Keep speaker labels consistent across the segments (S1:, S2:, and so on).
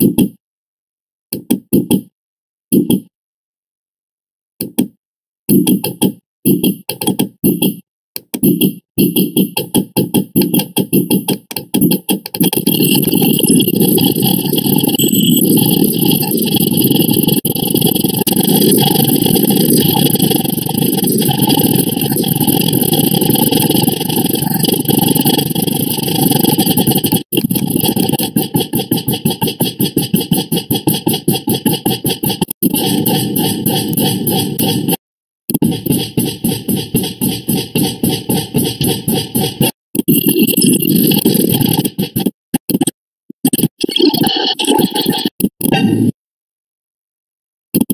S1: Thank you.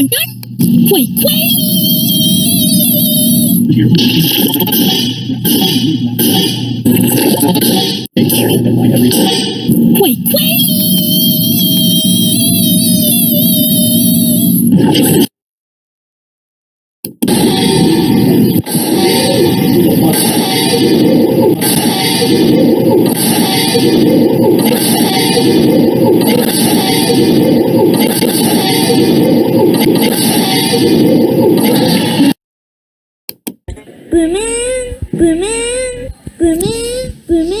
S1: dun dun. Quay, quay. Quay, quay. Booming, booming, booming, booming,